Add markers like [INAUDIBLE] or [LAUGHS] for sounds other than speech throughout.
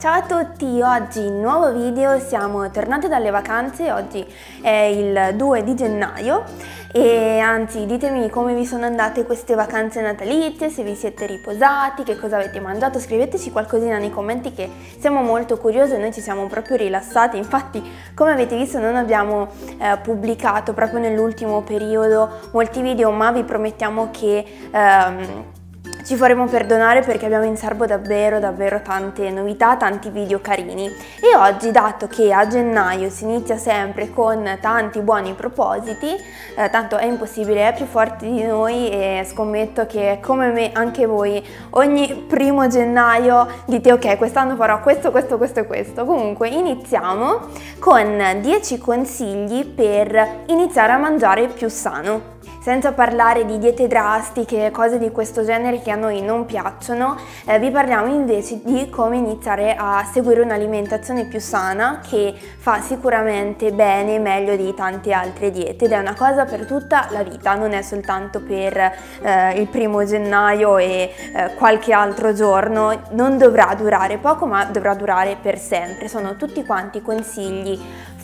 Ciao a tutti, oggi nuovo video, siamo tornate dalle vacanze, oggi è il 2 di gennaio e anzi ditemi come vi sono andate queste vacanze natalizie, se vi siete riposati, che cosa avete mangiato, scriveteci qualcosina nei commenti che siamo molto curiosi, noi ci siamo proprio rilassati, infatti come avete visto non abbiamo eh, pubblicato proprio nell'ultimo periodo molti video ma vi promettiamo che... Ehm, ci faremo perdonare perché abbiamo in serbo davvero davvero tante novità, tanti video carini e oggi dato che a gennaio si inizia sempre con tanti buoni propositi, eh, tanto è impossibile, è più forte di noi e scommetto che come me anche voi ogni primo gennaio dite ok quest'anno farò questo, questo, questo e questo. Comunque iniziamo con 10 consigli per iniziare a mangiare più sano senza parlare di diete drastiche, cose di questo genere che a noi non piacciono, eh, vi parliamo invece di come iniziare a seguire un'alimentazione più sana che fa sicuramente bene, meglio di tante altre diete ed è una cosa per tutta la vita, non è soltanto per eh, il primo gennaio e eh, qualche altro giorno, non dovrà durare poco ma dovrà durare per sempre, sono tutti quanti consigli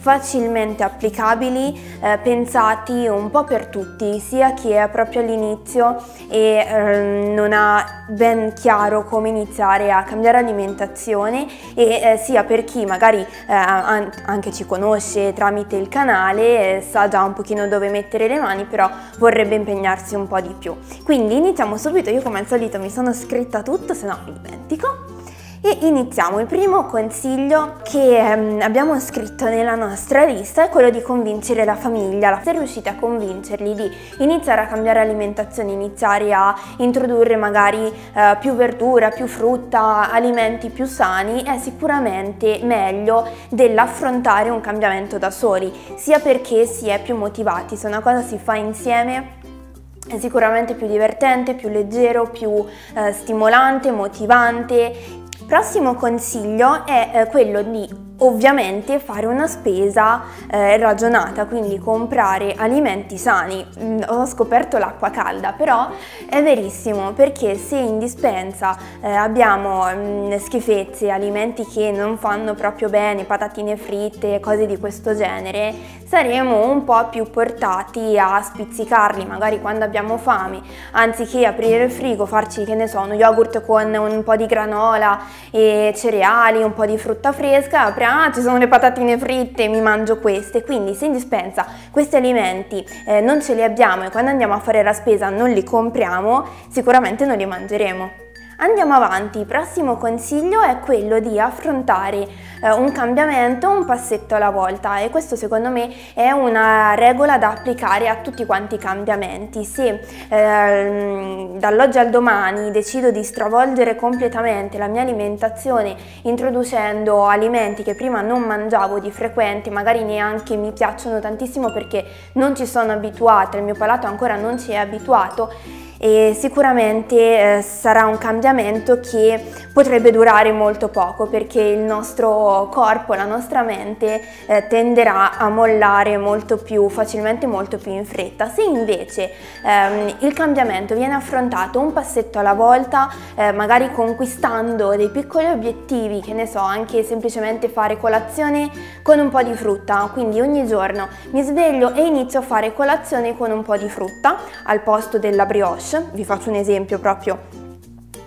facilmente applicabili, eh, pensati un po' per tutti, sia chi è proprio all'inizio e eh, non ha ben chiaro come iniziare a cambiare alimentazione e eh, sia per chi magari eh, anche ci conosce tramite il canale, eh, sa già un pochino dove mettere le mani, però vorrebbe impegnarsi un po' di più. Quindi iniziamo subito, io come al solito mi sono scritta tutto, se no mi dimentico. E iniziamo. Il primo consiglio che ehm, abbiamo scritto nella nostra lista è quello di convincere la famiglia. Se riuscite a convincerli di iniziare a cambiare alimentazione, iniziare a introdurre magari eh, più verdura, più frutta, alimenti più sani, è sicuramente meglio dell'affrontare un cambiamento da soli, sia perché si è più motivati. Se una cosa si fa insieme è sicuramente più divertente, più leggero, più eh, stimolante, motivante Prossimo consiglio è eh, quello di ovviamente fare una spesa eh, ragionata, quindi comprare alimenti sani. Mm, ho scoperto l'acqua calda, però è verissimo perché se in dispensa eh, abbiamo mm, schifezze, alimenti che non fanno proprio bene, patatine fritte, cose di questo genere, saremo un po' più portati a spizzicarli, magari quando abbiamo fame, anziché aprire il frigo, farci che ne so, uno yogurt con un po' di granola e cereali, un po' di frutta fresca, apriamo ah ci sono le patatine fritte, mi mangio queste, quindi se in dispensa questi alimenti eh, non ce li abbiamo e quando andiamo a fare la spesa non li compriamo, sicuramente non li mangeremo. Andiamo avanti, il prossimo consiglio è quello di affrontare eh, un cambiamento un passetto alla volta e questo secondo me è una regola da applicare a tutti quanti i cambiamenti. Se eh, dall'oggi al domani decido di stravolgere completamente la mia alimentazione introducendo alimenti che prima non mangiavo di frequente, magari neanche mi piacciono tantissimo perché non ci sono abituata, il mio palato ancora non ci è abituato, e sicuramente eh, sarà un cambiamento che potrebbe durare molto poco perché il nostro corpo, la nostra mente eh, tenderà a mollare molto più facilmente, molto più in fretta. Se invece ehm, il cambiamento viene affrontato un passetto alla volta, eh, magari conquistando dei piccoli obiettivi, che ne so, anche semplicemente fare colazione con un po' di frutta, quindi ogni giorno mi sveglio e inizio a fare colazione con un po' di frutta al posto della brioche vi faccio un esempio proprio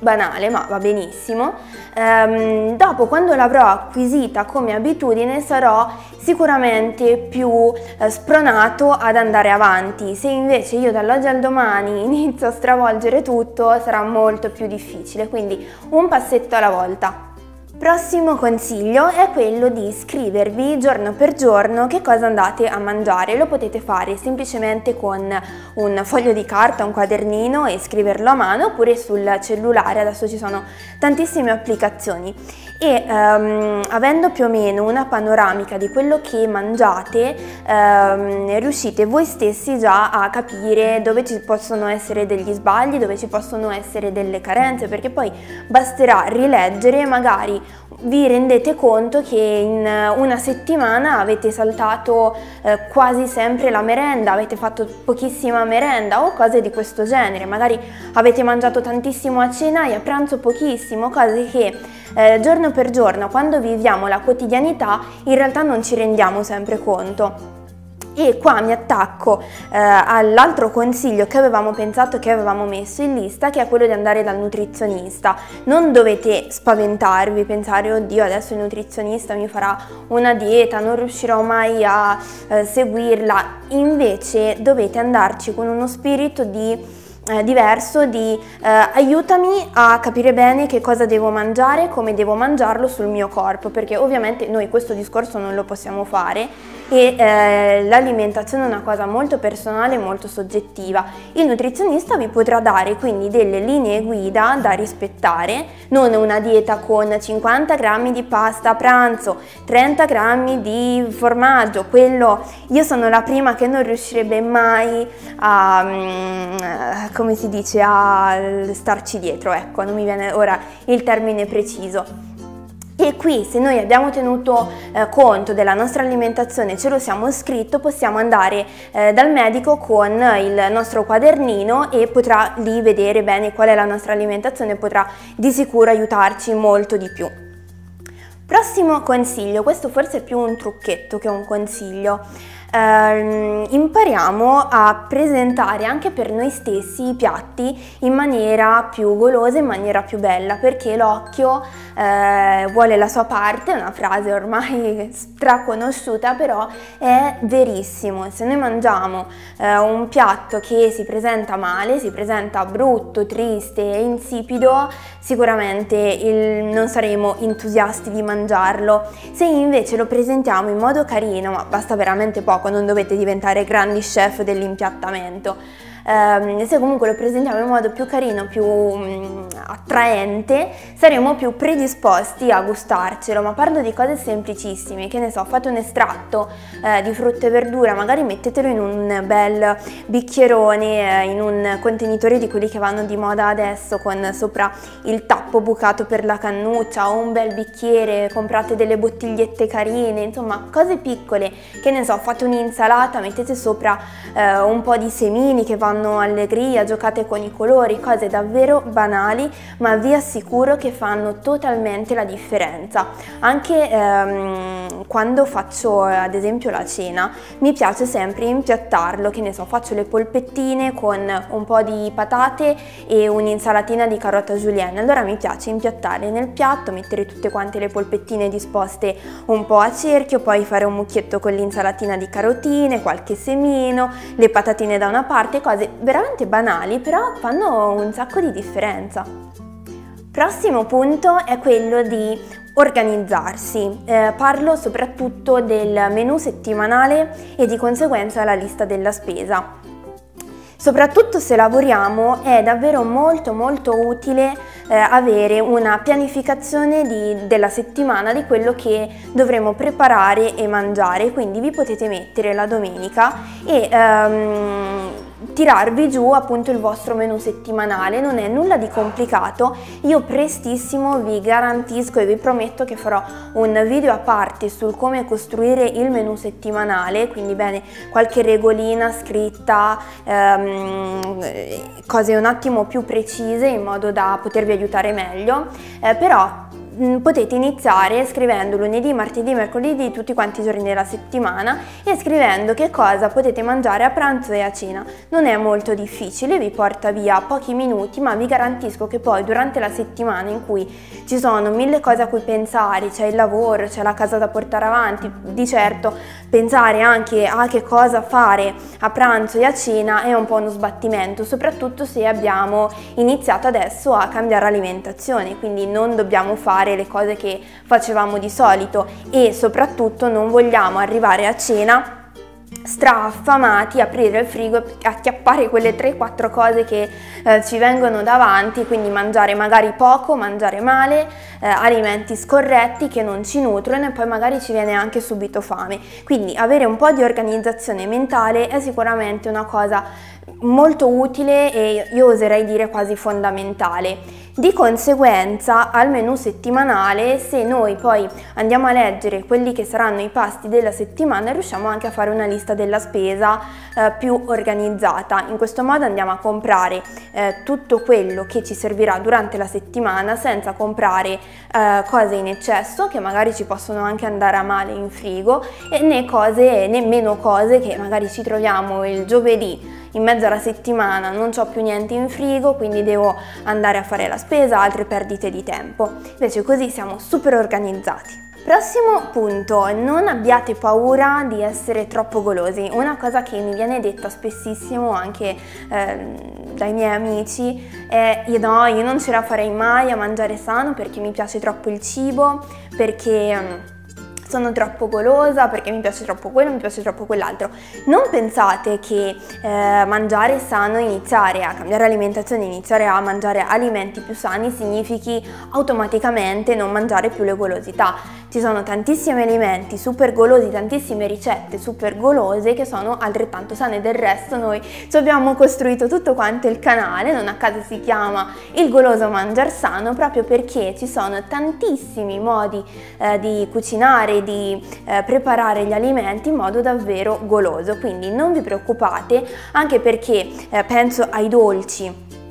banale ma va benissimo. Ehm, dopo quando l'avrò acquisita come abitudine sarò sicuramente più eh, spronato ad andare avanti. Se invece io dall'oggi al domani [LAUGHS] inizio a stravolgere tutto sarà molto più difficile. Quindi un passetto alla volta Prossimo consiglio è quello di scrivervi giorno per giorno che cosa andate a mangiare. Lo potete fare semplicemente con un foglio di carta, un quadernino e scriverlo a mano oppure sul cellulare, adesso ci sono tantissime applicazioni e um, avendo più o meno una panoramica di quello che mangiate um, riuscite voi stessi già a capire dove ci possono essere degli sbagli, dove ci possono essere delle carenze perché poi basterà rileggere magari vi rendete conto che in una settimana avete saltato eh, quasi sempre la merenda, avete fatto pochissima merenda o cose di questo genere, magari avete mangiato tantissimo a cena e a pranzo pochissimo, cose che eh, giorno per giorno quando viviamo la quotidianità in realtà non ci rendiamo sempre conto. E qua mi attacco eh, all'altro consiglio che avevamo pensato che avevamo messo in lista, che è quello di andare dal nutrizionista. Non dovete spaventarvi, pensare, oddio, adesso il nutrizionista mi farà una dieta, non riuscirò mai a eh, seguirla. Invece dovete andarci con uno spirito di eh, diverso di eh, aiutami a capire bene che cosa devo mangiare, come devo mangiarlo sul mio corpo, perché ovviamente noi questo discorso non lo possiamo fare e eh, l'alimentazione è una cosa molto personale e molto soggettiva. Il nutrizionista vi potrà dare quindi delle linee guida da rispettare, non una dieta con 50 grammi di pasta a pranzo, 30 grammi di formaggio, quello io sono la prima che non riuscirebbe mai a, mm, come si dice, a starci dietro, ecco, non mi viene ora il termine preciso. E qui se noi abbiamo tenuto eh, conto della nostra alimentazione, ce lo siamo scritto, possiamo andare eh, dal medico con il nostro quadernino e potrà lì vedere bene qual è la nostra alimentazione potrà di sicuro aiutarci molto di più. Prossimo consiglio, questo forse è più un trucchetto che un consiglio ehm, impariamo a presentare anche per noi stessi i piatti in maniera più golosa, in maniera più bella, perché l'occhio eh, vuole la sua parte, è una frase ormai [LAUGHS] straconosciuta, però è verissimo. Se noi mangiamo eh, un piatto che si presenta male, si presenta brutto, triste insipido, sicuramente il, non saremo entusiasti di mangiarlo. Se invece lo presentiamo in modo carino, ma basta veramente poco, non dovete diventare grandi chef dell'impiattamento ehm, se comunque lo presentiamo in modo più carino, più mh, mm, attraente, saremo più predisposti a gustarcelo, ma parlo di cose semplicissime, che ne so, fate un estratto eh, di frutta e verdura, magari mettetelo in un bel bicchierone, eh, in un contenitore di quelli che vanno di moda adesso, con sopra il tappo bucato per la cannuccia o un bel bicchiere, comprate delle bottigliette carine, insomma cose piccole, che ne so, fate un'insalata, mettete sopra eh, un po' di semini che vanno fanno allegria, giocate con i colori, cose davvero banali, ma vi assicuro che fanno totalmente la differenza. Anche ehm, quando faccio ad esempio la cena, mi piace sempre impiattarlo, che ne so, faccio le polpettine con un po' di patate e un'insalatina di carota julienne. Allora mi piace impiattare nel piatto, mettere tutte quante le polpettine disposte un po' a cerchio, poi fare un mucchietto con l'insalatina di carotine, qualche semino, le patatine da una parte, cose cose veramente banali, però fanno un sacco di differenza. Prossimo punto è quello di organizzarsi. Eh, parlo soprattutto del menu settimanale e di conseguenza la lista della spesa. Soprattutto se lavoriamo è davvero molto molto utile eh, avere una pianificazione di, della settimana di quello che dovremo preparare e mangiare, quindi vi potete mettere la domenica e ehm, tirarvi giù appunto il vostro menu settimanale, non è nulla di complicato, io prestissimo vi garantisco e vi prometto che farò un video a parte sul come costruire il menu settimanale, quindi bene qualche regolina scritta, ehm, cose un attimo più precise in modo da potervi aiutare meglio, eh, però potete iniziare scrivendo lunedì, martedì, mercoledì, tutti quanti i giorni della settimana e scrivendo che cosa potete mangiare a pranzo e a cena. Non è molto difficile, vi porta via pochi minuti, ma vi garantisco che poi durante la settimana in cui ci sono mille cose a cui pensare, c'è il lavoro, c'è la casa da portare avanti, di certo pensare anche a che cosa fare a pranzo e a cena è un po' uno sbattimento, soprattutto se abbiamo iniziato adesso a cambiare alimentazione, quindi non dobbiamo fare le cose che facevamo di solito e soprattutto non vogliamo arrivare a cena straaffamati, aprire il frigo, acchiappare quelle 3-4 cose che eh, ci vengono davanti, quindi mangiare magari poco, mangiare male, eh, alimenti scorretti che non ci nutrono e poi magari ci viene anche subito fame. Quindi avere un po' di organizzazione mentale è sicuramente una cosa molto utile e io oserei dire quasi fondamentale. Di conseguenza al menù settimanale, se noi poi andiamo a leggere quelli che saranno i pasti della settimana, riusciamo anche a fare una lista della spesa eh, più organizzata. In questo modo andiamo a comprare eh, tutto quello che ci servirà durante la settimana senza comprare eh, cose in eccesso che magari ci possono anche andare a male in frigo né cose, nemmeno cose che magari ci troviamo il giovedì in mezzo alla settimana non ho più niente in frigo quindi devo andare a fare la spesa, altre perdite di tempo. Invece così siamo super organizzati. Prossimo punto, non abbiate paura di essere troppo golosi. Una cosa che mi viene detta spessissimo anche eh, dai miei amici è io no, io non ce la farei mai a mangiare sano perché mi piace troppo il cibo, perché mm, sono troppo golosa perché mi piace troppo quello, mi piace troppo quell'altro. Non pensate che eh, mangiare sano, iniziare a cambiare alimentazione, iniziare a mangiare alimenti più sani significhi automaticamente non mangiare più le golosità. Ci sono tantissimi alimenti super golosi, tantissime ricette super golose che sono altrettanto sane. Del resto noi ci abbiamo costruito tutto quanto il canale, non a caso si chiama Il goloso mangiar sano, proprio perché ci sono tantissimi modi eh, di cucinare, di eh, preparare gli alimenti in modo davvero goloso. Quindi non vi preoccupate, anche perché eh, penso ai dolci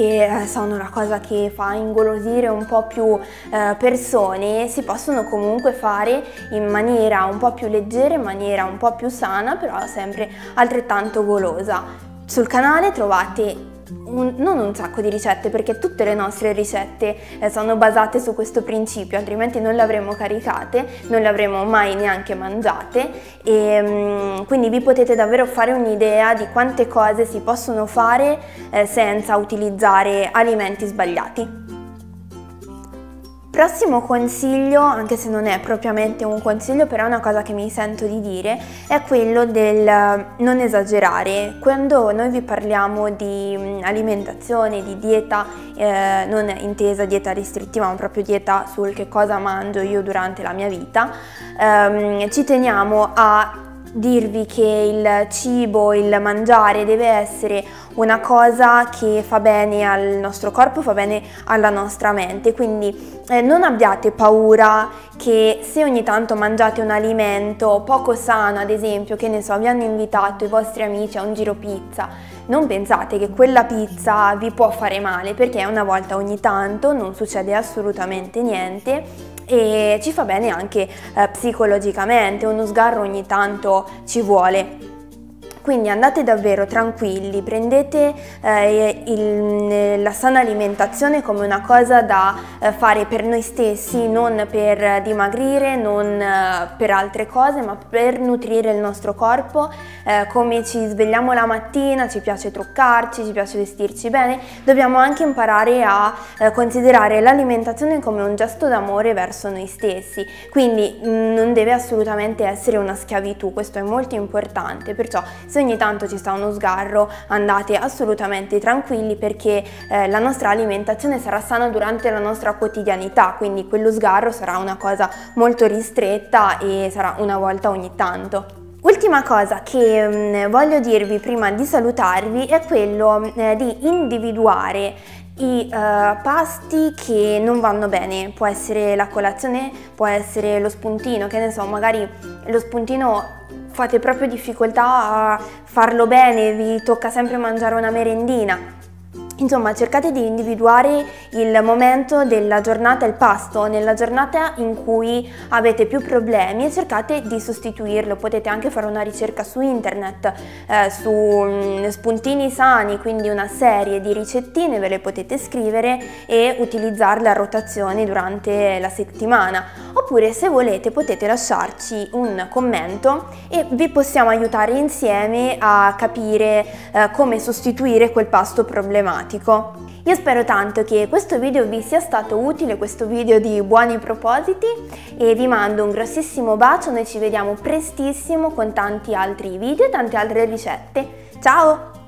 che eh, sono la cosa che fa ingolosire un po' più eh, persone, si possono comunque fare in maniera un po' più leggera, in maniera un po' più sana, però sempre altrettanto golosa. Sul canale trovate un, non un sacco di ricette perché tutte le nostre ricette eh, sono basate su questo principio altrimenti non le avremmo caricate non le avremmo mai neanche mangiate. E um, quindi vi potete davvero fare un'idea di quante cose si possono fare eh, senza utilizzare alimenti sbagliati Prossimo consiglio, anche se non è propriamente un consiglio, però è una cosa che mi sento di dire, è quello del eh, non esagerare. Quando noi vi parliamo di mm, alimentazione, di dieta, eh, non intesa dieta restrittiva, ma proprio dieta sul che cosa mangio io durante la mia vita, ehm, ci teniamo a dirvi che il cibo, il mangiare deve essere una cosa che fa bene al nostro corpo, fa bene alla nostra mente, quindi eh, non abbiate paura che se ogni tanto mangiate un alimento poco sano, ad esempio, che ne so, vi hanno invitato i vostri amici a un giro pizza, non pensate che quella pizza vi può fare male perché una volta ogni tanto non succede assolutamente niente e ci fa bene anche eh, psicologicamente, uno sgarro ogni tanto ci vuole. Quindi andate davvero tranquilli, prendete eh, il, la sana alimentazione come una cosa da eh, fare per noi stessi, non per dimagrire, non eh, per altre cose, ma per nutrire il nostro corpo. Eh, come ci svegliamo la mattina, ci piace truccarci, ci piace vestirci bene, dobbiamo anche imparare a eh, considerare l'alimentazione come un gesto d'amore verso noi stessi. Quindi mh, mm, non deve assolutamente essere una schiavitù, questo è molto importante, perciò se ogni tanto ci sta uno sgarro andate assolutamente tranquilli perché eh, la nostra alimentazione sarà sana durante la nostra quotidianità, quindi quello sgarro sarà una cosa molto ristretta e sarà una volta ogni tanto. Ultima cosa che mm, voglio dirvi prima di salutarvi è quello eh, di individuare i uh, pasti che non vanno bene, può essere la colazione, può essere lo spuntino, che ne so, magari lo spuntino fate proprio difficoltà a farlo bene, vi tocca sempre mangiare una merendina. Insomma, cercate di individuare il momento della giornata, il pasto, nella giornata in cui avete più problemi e cercate di sostituirlo. Potete anche fare una ricerca su internet, eh, su mh, mm, spuntini sani, quindi una serie di ricettine, ve le potete scrivere e utilizzarle a rotazione durante la settimana. Oppure se volete potete lasciarci un commento e vi possiamo aiutare insieme a capire eh, come sostituire quel pasto problematico pratico. Io spero tanto che questo video vi sia stato utile, questo video di buoni propositi e vi mando un grossissimo bacio, noi ci vediamo prestissimo con tanti altri video e tante altre ricette. Ciao!